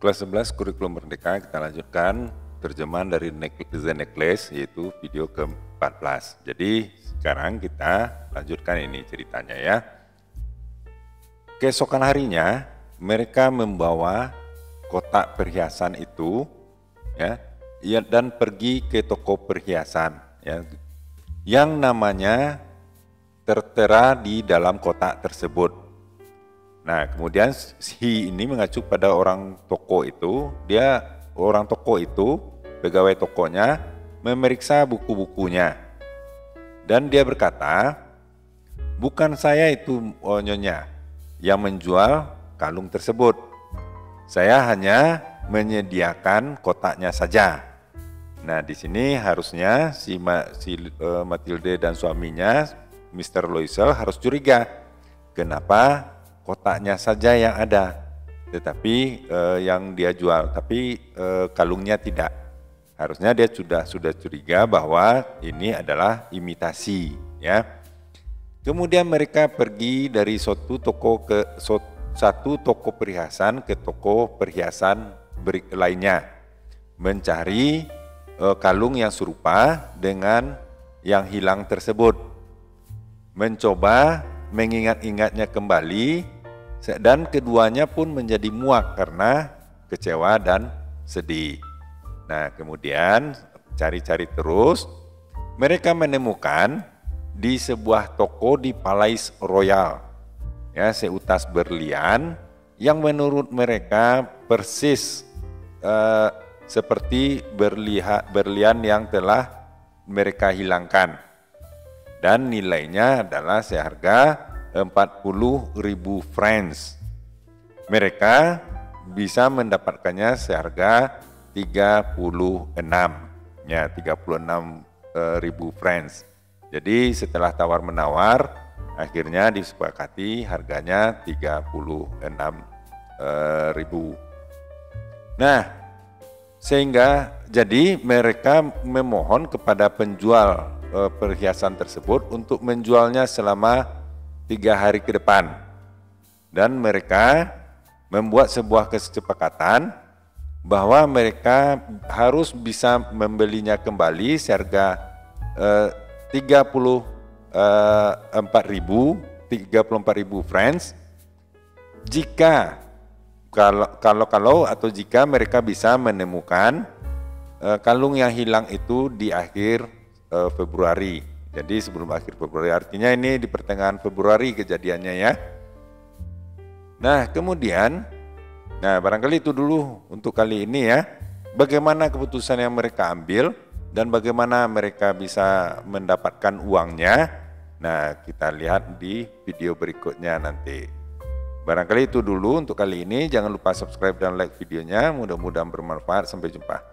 Kelas 11 kurikulum merdeka kita lanjutkan terjemahan dari The Necklace yaitu video ke-14. Jadi sekarang kita lanjutkan ini ceritanya ya. Keesokan harinya mereka membawa kotak perhiasan itu ya dan pergi ke toko perhiasan ya yang namanya tertera di dalam kotak tersebut. Nah, kemudian si ini mengacu pada orang toko itu, dia orang toko itu, pegawai tokonya, memeriksa buku-bukunya. Dan dia berkata, bukan saya itu nyonya yang menjual kalung tersebut. Saya hanya menyediakan kotaknya saja. Nah, di sini harusnya si, Ma, si uh, Matilde dan suaminya, Mr. Loisel harus curiga. Kenapa kotaknya saja yang ada, tetapi eh, yang dia jual, tapi eh, kalungnya tidak. Harusnya dia sudah sudah curiga bahwa ini adalah imitasi, ya. Kemudian mereka pergi dari suatu toko ke satu toko perhiasan ke toko perhiasan lainnya, mencari eh, kalung yang serupa dengan yang hilang tersebut, mencoba mengingat-ingatnya kembali dan keduanya pun menjadi muak karena kecewa dan sedih. Nah, kemudian cari-cari terus, mereka menemukan di sebuah toko di Palais Royal, ya seutas berlian yang menurut mereka persis uh, seperti berliha, berlian yang telah mereka hilangkan dan nilainya adalah seharga 40 ribu francs. Mereka bisa mendapatkannya seharga 36 ya 36 eh, ribu francs. Jadi setelah tawar menawar akhirnya disepakati harganya 36 eh. Nah, sehingga jadi mereka memohon kepada penjual perhiasan tersebut untuk menjualnya selama tiga hari ke depan. Dan mereka membuat sebuah kesepakatan bahwa mereka harus bisa membelinya kembali seharga eh, 34 ribu 34 ribu francs jika kalau kalau kalau atau jika mereka bisa menemukan eh, kalung yang hilang itu di akhir eh, Februari jadi sebelum akhir Februari, artinya ini di pertengahan Februari kejadiannya ya. Nah kemudian, nah barangkali itu dulu untuk kali ini ya. Bagaimana keputusan yang mereka ambil dan bagaimana mereka bisa mendapatkan uangnya. Nah kita lihat di video berikutnya nanti. Barangkali itu dulu untuk kali ini. Jangan lupa subscribe dan like videonya. Mudah-mudahan bermanfaat. Sampai jumpa.